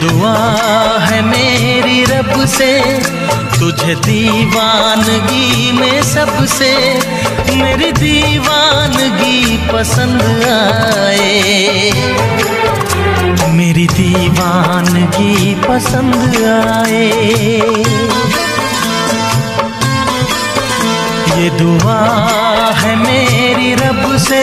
दुआ है मेरी रब से, तुझे दीवानगी में सबसे। मेरी दीवानगी पसंद आए। मेरी दीवानगी पसंद आए। ये दुआ है मेरी रब से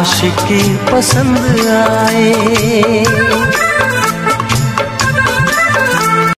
आशिकी पसंद आए।